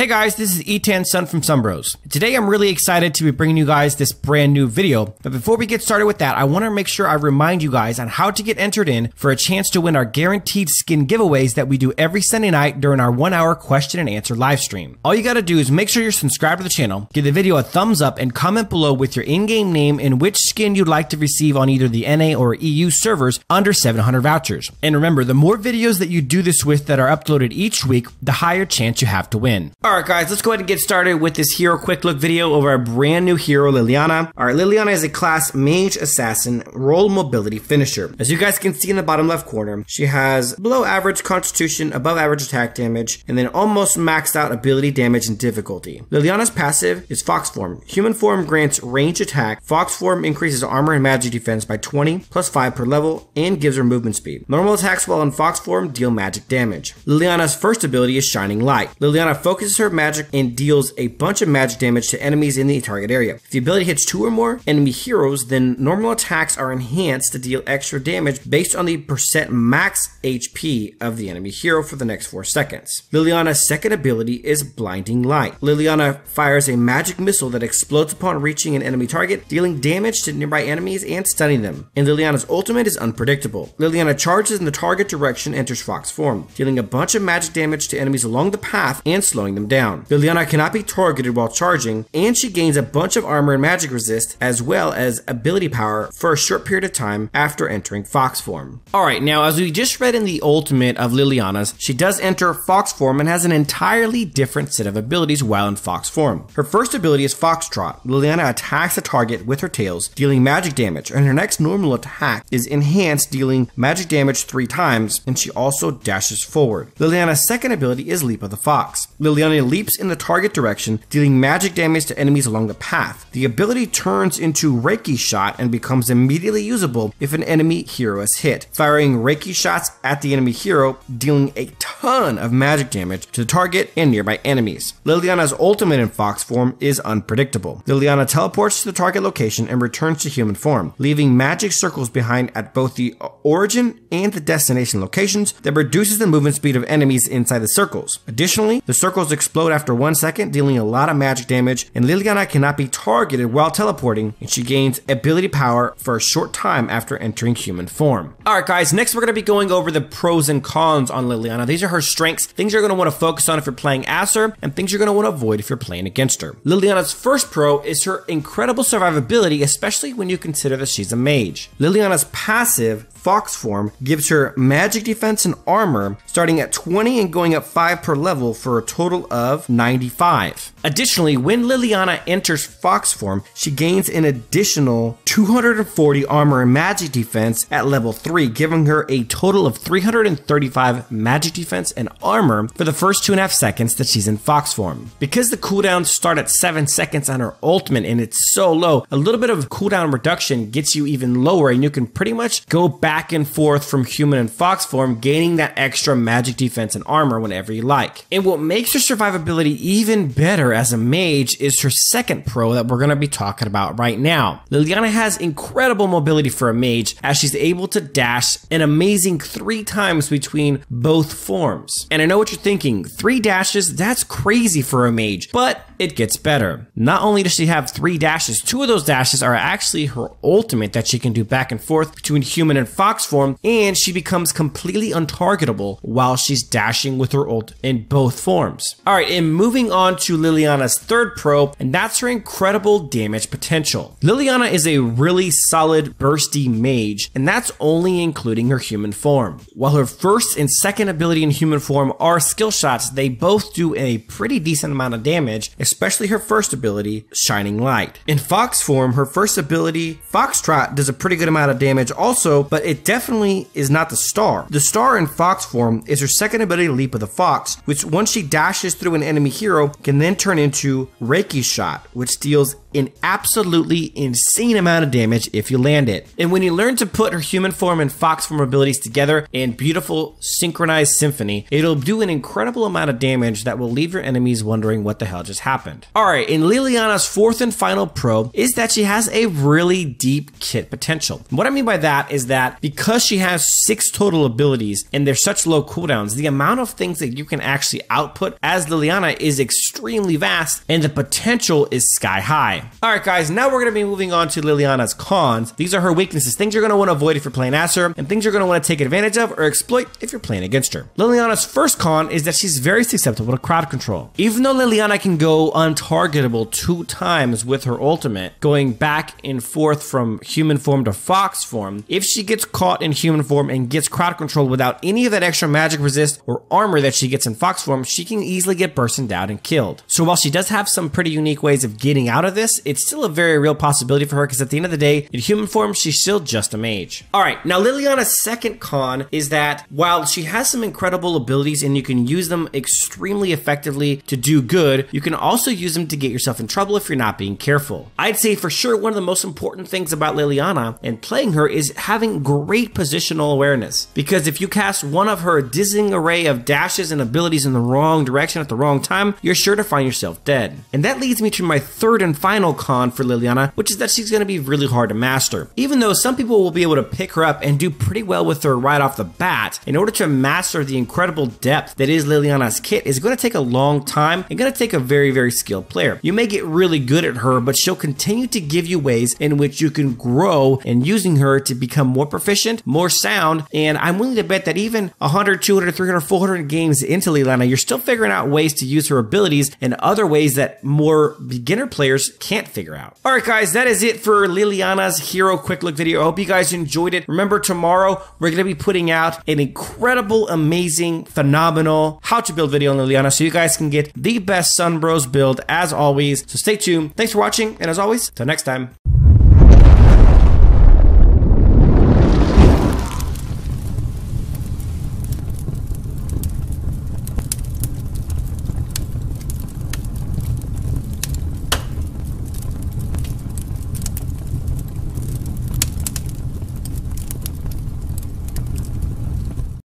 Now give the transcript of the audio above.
Hey guys, this is Etan Sun from Sunbros. Today I'm really excited to be bringing you guys this brand new video. But before we get started with that, I want to make sure I remind you guys on how to get entered in for a chance to win our guaranteed skin giveaways that we do every Sunday night during our one hour question and answer live stream. All you gotta do is make sure you're subscribed to the channel, give the video a thumbs up, and comment below with your in-game name and which skin you'd like to receive on either the NA or EU servers under 700 vouchers. And remember, the more videos that you do this with that are uploaded each week, the higher chance you have to win. Alright guys, let's go ahead and get started with this hero quick look video of our brand new hero Liliana. Alright, Liliana is a class mage assassin role mobility finisher. As you guys can see in the bottom left corner, she has below average constitution, above average attack damage, and then almost maxed out ability damage and difficulty. Liliana's passive is Fox Form. Human form grants range attack. Fox Form increases armor and magic defense by 20 plus 5 per level and gives her movement speed. Normal attacks while in Fox Form deal magic damage. Liliana's first ability is Shining Light. Liliana focuses her magic and deals a bunch of magic damage to enemies in the target area. If the ability hits two or more enemy heroes, then normal attacks are enhanced to deal extra damage based on the percent max HP of the enemy hero for the next 4 seconds. Liliana's second ability is Blinding Light. Liliana fires a magic missile that explodes upon reaching an enemy target, dealing damage to nearby enemies and stunning them. And Liliana's ultimate is unpredictable. Liliana charges in the target direction, and enters Fox form, dealing a bunch of magic damage to enemies along the path and slowing them down. Liliana cannot be targeted while charging, and she gains a bunch of armor and magic resist, as well as ability power for a short period of time after entering Fox form. Alright, now as we just read in the ultimate of Liliana's, she does enter Fox form and has an entirely different set of abilities while in Fox form. Her first ability is Foxtrot. Liliana attacks a target with her tails, dealing magic damage, and her next normal attack is enhanced, dealing magic damage three times, and she also dashes forward. Liliana's second ability is Leap of the Fox. Liliana leaps in the target direction, dealing magic damage to enemies along the path. The ability turns into Reiki Shot and becomes immediately usable if an enemy hero is hit, firing Reiki shots at the enemy hero, dealing a ton of magic damage to the target and nearby enemies. Liliana's ultimate in Fox form is unpredictable. Liliana teleports to the target location and returns to human form, leaving magic circles behind at both the origin and the destination locations that reduces the movement speed of enemies inside the circles. Additionally, the circles explode after one second, dealing a lot of magic damage, and Liliana cannot be targeted while teleporting, and she gains ability power for a short time after entering human form. Alright guys, next we're going to be going over the pros and cons on Liliana. These are her strengths, things you're going to want to focus on if you're playing as her, and things you're going to want to avoid if you're playing against her. Liliana's first pro is her incredible survivability, especially when you consider that she's a mage. Liliana's passive Fox form gives her magic defense and armor starting at 20 and going up 5 per level for a total of 95. Additionally, when Liliana enters Fox form, she gains an additional 240 armor and magic defense at level 3, giving her a total of 335 magic defense and armor for the first 2.5 seconds that she's in Fox form. Because the cooldowns start at 7 seconds on her ultimate and it's so low, a little bit of cooldown reduction gets you even lower and you can pretty much go back and forth from human and Fox form, gaining that extra magic defense and armor whenever you like. And what makes her survivability even better as a mage is her second pro that we're going to be talking about right now. Liliana has incredible mobility for a mage as she's able to dash an amazing three times between both forms. And I know what you're thinking, three dashes, that's crazy for a mage, but it gets better. Not only does she have three dashes, two of those dashes are actually her ultimate that she can do back and forth between human and fox form, and she becomes completely untargetable while she's dashing with her ult in both forms. Alright, and moving on to Liliana's third pro, and that's her incredible damage potential. Liliana is a really solid bursty mage, and that's only including her human form. While her first and second ability in human form are skill shots, they both do a pretty decent amount of damage, especially her first ability, Shining Light. In Fox form, her first ability, Foxtrot, does a pretty good amount of damage also, but it definitely is not the star. The star in Fox form is her second ability, Leap of the Fox, which once she dashes through an enemy hero, can then turn into Reiki Shot, which deals an absolutely insane amount of damage if you land it. And when you learn to put her human form and fox form abilities together in beautiful synchronized symphony, it'll do an incredible amount of damage that will leave your enemies wondering what the hell just happened. Alright, in Liliana's fourth and final pro is that she has a really deep kit potential. What I mean by that is that because she has six total abilities and they're such low cooldowns, the amount of things that you can actually output as Liliana is extremely vast and the potential is sky high. Alright guys, now we're going to be moving on to Liliana's cons. These are her weaknesses, things you're going to want to avoid if you're playing as her, and things you're going to want to take advantage of or exploit if you're playing against her. Liliana's first con is that she's very susceptible to crowd control. Even though Liliana can go untargetable two times with her ultimate, going back and forth from human form to fox form, if she gets caught in human form and gets crowd control without any of that extra magic resist or armor that she gets in fox form, she can easily get bursted out and killed. So while she does have some pretty unique ways of getting out of this, it's still a very real possibility for her because at the end of the day, in human form, she's still just a mage. Alright, now Liliana's second con is that while she has some incredible abilities and you can use them extremely effectively to do good, you can also use them to get yourself in trouble if you're not being careful. I'd say for sure one of the most important things about Liliana and playing her is having great positional awareness. Because if you cast one of her dizzying array of dashes and abilities in the wrong direction at the wrong time, you're sure to find yourself dead. And that leads me to my third and final con for Liliana, which is that she's going to be really hard to master. Even though some people will be able to pick her up and do pretty well with her right off the bat, in order to master the incredible depth that is Liliana's kit is going to take a long time and going to take a very, very skilled player. You may get really good at her, but she'll continue to give you ways in which you can grow and using her to become more proficient, more sound, and I'm willing to bet that even 100, 200, 300, 400 games into Liliana, you're still figuring out ways to use her abilities and other ways that more beginner players can't figure out. All right, guys, that is it for Liliana's hero quick look video. I hope you guys enjoyed it. Remember, tomorrow we're going to be putting out an incredible, amazing, phenomenal how to build video on Liliana so you guys can get the best Sunbros build as always. So stay tuned. Thanks for watching, and as always, till next time.